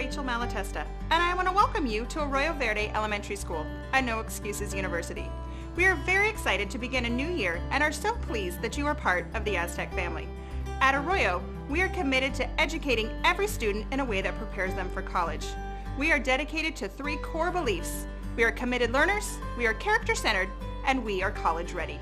Rachel Malatesta, and I want to welcome you to Arroyo Verde Elementary School, a No Excuses University. We are very excited to begin a new year and are so pleased that you are part of the Aztec family. At Arroyo, we are committed to educating every student in a way that prepares them for college. We are dedicated to three core beliefs. We are committed learners, we are character-centered, and we are college ready.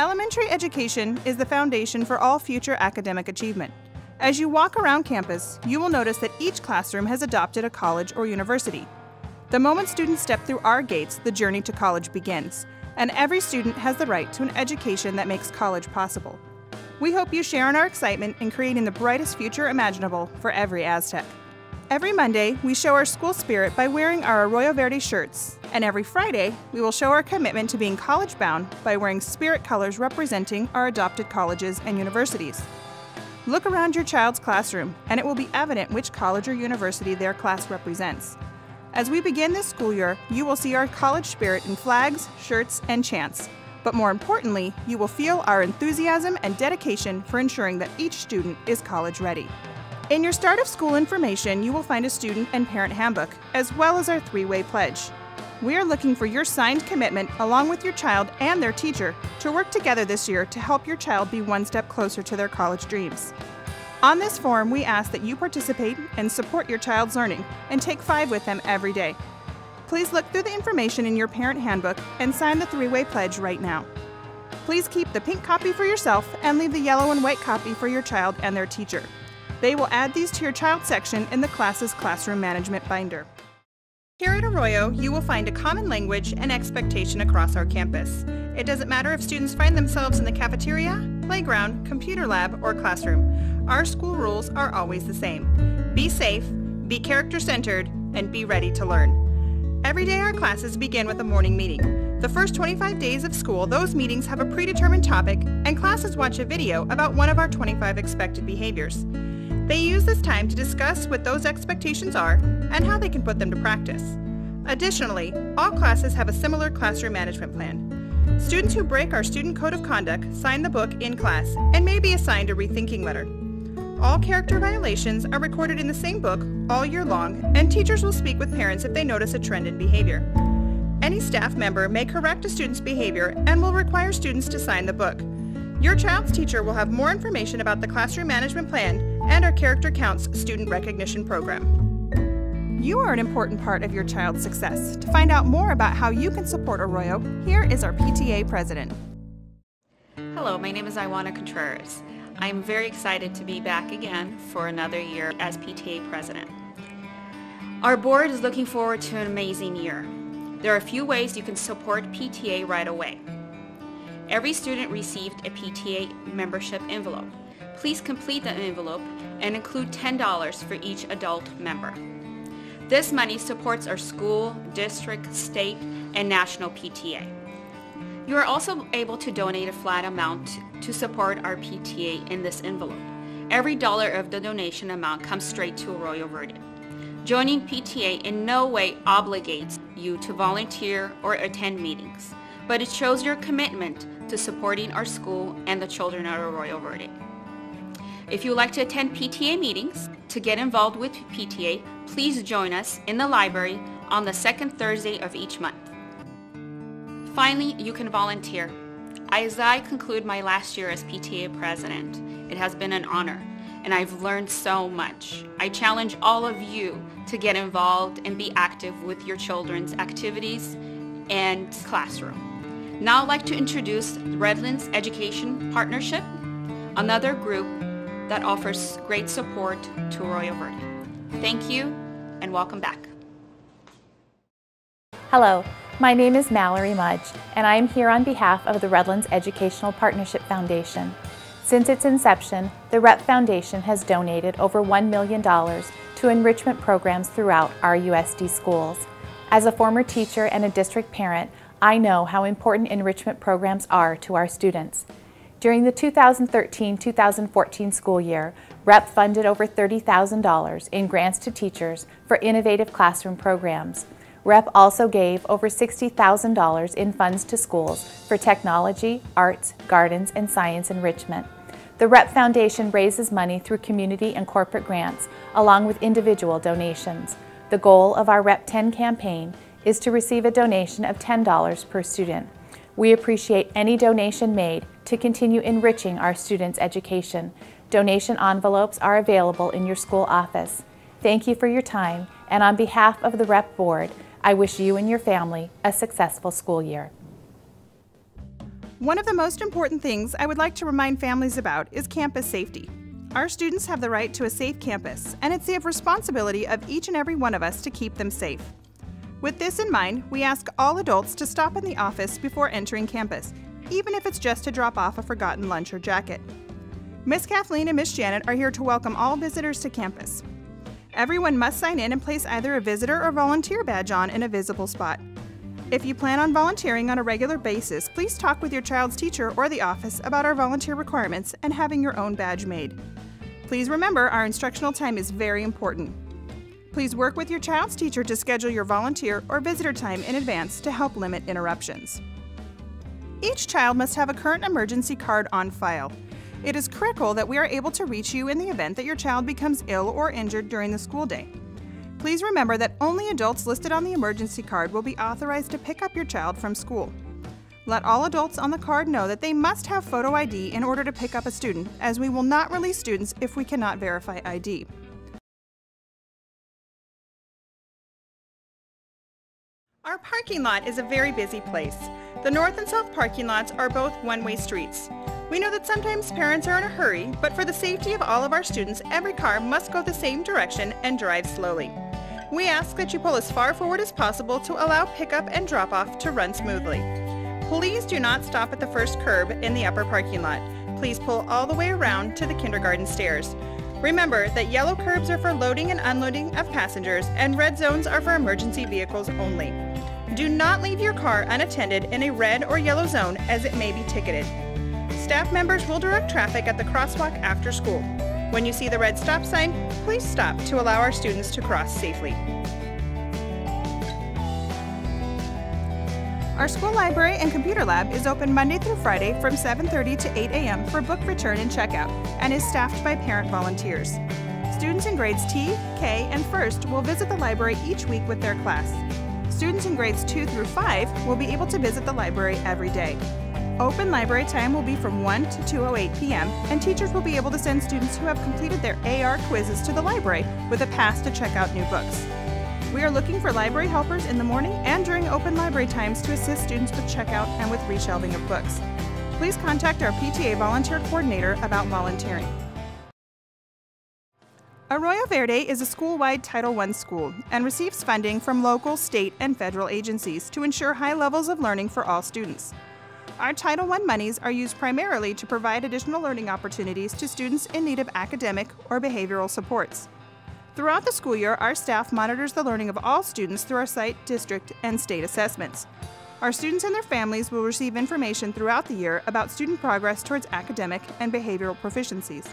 Elementary education is the foundation for all future academic achievement. As you walk around campus, you will notice that each classroom has adopted a college or university. The moment students step through our gates, the journey to college begins, and every student has the right to an education that makes college possible. We hope you share in our excitement in creating the brightest future imaginable for every Aztec. Every Monday, we show our school spirit by wearing our Arroyo Verde shirts, and every Friday, we will show our commitment to being college bound by wearing spirit colors representing our adopted colleges and universities. Look around your child's classroom, and it will be evident which college or university their class represents. As we begin this school year, you will see our college spirit in flags, shirts, and chants. But more importantly, you will feel our enthusiasm and dedication for ensuring that each student is college ready. In your start of school information, you will find a student and parent handbook, as well as our three way pledge. We are looking for your signed commitment, along with your child and their teacher, to work together this year to help your child be one step closer to their college dreams. On this form, we ask that you participate and support your child's learning and take five with them every day. Please look through the information in your parent handbook and sign the three way pledge right now. Please keep the pink copy for yourself and leave the yellow and white copy for your child and their teacher. They will add these to your child section in the class's classroom management binder. Here at Arroyo, you will find a common language and expectation across our campus. It doesn't matter if students find themselves in the cafeteria, playground, computer lab, or classroom. Our school rules are always the same. Be safe, be character-centered, and be ready to learn. Every day our classes begin with a morning meeting. The first 25 days of school, those meetings have a predetermined topic, and classes watch a video about one of our 25 expected behaviors. They use this time to discuss what those expectations are and how they can put them to practice. Additionally, all classes have a similar classroom management plan. Students who break our student code of conduct sign the book in class and may be assigned a rethinking letter. All character violations are recorded in the same book all year long, and teachers will speak with parents if they notice a trend in behavior. Any staff member may correct a student's behavior and will require students to sign the book. Your child's teacher will have more information about the classroom management plan and our Character Counts student recognition program. You are an important part of your child's success. To find out more about how you can support Arroyo, here is our PTA president. Hello, my name is Iwana Contreras. I'm very excited to be back again for another year as PTA president. Our board is looking forward to an amazing year. There are a few ways you can support PTA right away. Every student received a PTA membership envelope. Please complete the envelope and include $10 for each adult member. This money supports our school, district, state, and national PTA. You are also able to donate a flat amount to support our PTA in this envelope. Every dollar of the donation amount comes straight to Arroyo Verde. Joining PTA in no way obligates you to volunteer or attend meetings, but it shows your commitment to supporting our school and the children at Arroyo Verde. If you would like to attend PTA meetings, to get involved with PTA, please join us in the library on the second Thursday of each month. Finally, you can volunteer. As I conclude my last year as PTA president, it has been an honor and I've learned so much. I challenge all of you to get involved and be active with your children's activities and classroom. Now I'd like to introduce Redlands Education Partnership, another group that offers great support to Arroyo Verde. Thank you and welcome back. Hello, my name is Mallory Mudge and I am here on behalf of the Redlands Educational Partnership Foundation. Since its inception, the REP Foundation has donated over $1 million to enrichment programs throughout our USD schools. As a former teacher and a district parent, I know how important enrichment programs are to our students. During the 2013-2014 school year, REP funded over $30,000 in grants to teachers for innovative classroom programs. REP also gave over $60,000 in funds to schools for technology, arts, gardens, and science enrichment. The REP Foundation raises money through community and corporate grants, along with individual donations. The goal of our REP 10 campaign is to receive a donation of $10 per student. We appreciate any donation made to continue enriching our students' education. Donation envelopes are available in your school office. Thank you for your time, and on behalf of the REP Board, I wish you and your family a successful school year. One of the most important things I would like to remind families about is campus safety. Our students have the right to a safe campus, and it's the responsibility of each and every one of us to keep them safe. With this in mind, we ask all adults to stop in the office before entering campus, even if it's just to drop off a forgotten lunch or jacket. Miss Kathleen and Miss Janet are here to welcome all visitors to campus. Everyone must sign in and place either a visitor or volunteer badge on in a visible spot. If you plan on volunteering on a regular basis, please talk with your child's teacher or the office about our volunteer requirements and having your own badge made. Please remember our instructional time is very important. Please work with your child's teacher to schedule your volunteer or visitor time in advance to help limit interruptions. Each child must have a current emergency card on file. It is critical that we are able to reach you in the event that your child becomes ill or injured during the school day. Please remember that only adults listed on the emergency card will be authorized to pick up your child from school. Let all adults on the card know that they must have photo ID in order to pick up a student, as we will not release students if we cannot verify ID. Our parking lot is a very busy place. The north and south parking lots are both one-way streets. We know that sometimes parents are in a hurry, but for the safety of all of our students, every car must go the same direction and drive slowly. We ask that you pull as far forward as possible to allow pickup and drop off to run smoothly. Please do not stop at the first curb in the upper parking lot. Please pull all the way around to the kindergarten stairs. Remember that yellow curbs are for loading and unloading of passengers and red zones are for emergency vehicles only. Do not leave your car unattended in a red or yellow zone as it may be ticketed. Staff members will direct traffic at the crosswalk after school. When you see the red stop sign, please stop to allow our students to cross safely. Our school library and computer lab is open Monday through Friday from 7.30 to 8 a.m. for book return and checkout and is staffed by parent volunteers. Students in grades T, K, and First will visit the library each week with their class. Students in grades 2 through 5 will be able to visit the library every day. Open library time will be from 1 to 2.08 p.m., and teachers will be able to send students who have completed their AR quizzes to the library with a pass to check out new books. We are looking for library helpers in the morning and during open library times to assist students with checkout and with reshelving of books. Please contact our PTA volunteer coordinator about volunteering. Arroyo Verde is a school-wide Title I school and receives funding from local, state, and federal agencies to ensure high levels of learning for all students. Our Title I monies are used primarily to provide additional learning opportunities to students in need of academic or behavioral supports. Throughout the school year, our staff monitors the learning of all students through our site, district, and state assessments. Our students and their families will receive information throughout the year about student progress towards academic and behavioral proficiencies.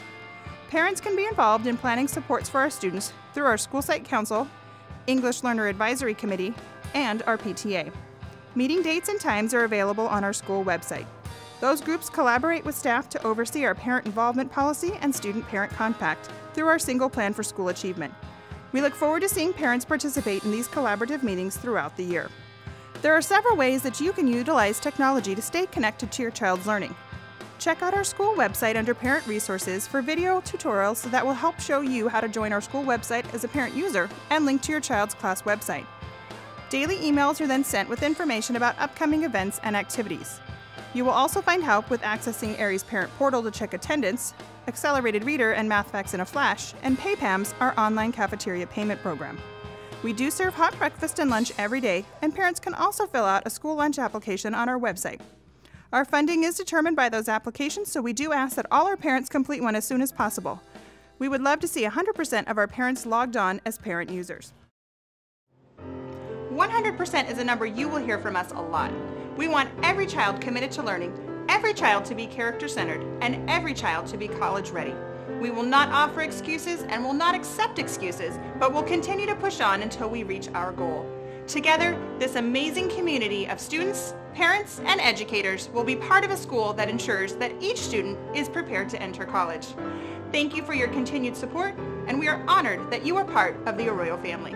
Parents can be involved in planning supports for our students through our School Site Council, English Learner Advisory Committee, and our PTA. Meeting dates and times are available on our school website. Those groups collaborate with staff to oversee our parent involvement policy and student parent compact through our single plan for school achievement. We look forward to seeing parents participate in these collaborative meetings throughout the year. There are several ways that you can utilize technology to stay connected to your child's learning. Check out our school website under Parent Resources for video tutorials that will help show you how to join our school website as a parent user and link to your child's class website. Daily emails are then sent with information about upcoming events and activities. You will also find help with accessing Aeries Parent Portal to check attendance, Accelerated Reader and Math Facts in a Flash, and PayPams, our online cafeteria payment program. We do serve hot breakfast and lunch every day, and parents can also fill out a school lunch application on our website. Our funding is determined by those applications, so we do ask that all our parents complete one as soon as possible. We would love to see 100% of our parents logged on as parent users. 100% is a number you will hear from us a lot. We want every child committed to learning, every child to be character-centered, and every child to be college-ready. We will not offer excuses and will not accept excuses, but will continue to push on until we reach our goal. Together, this amazing community of students, parents, and educators will be part of a school that ensures that each student is prepared to enter college. Thank you for your continued support, and we are honored that you are part of the Arroyo family.